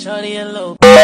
shawty a little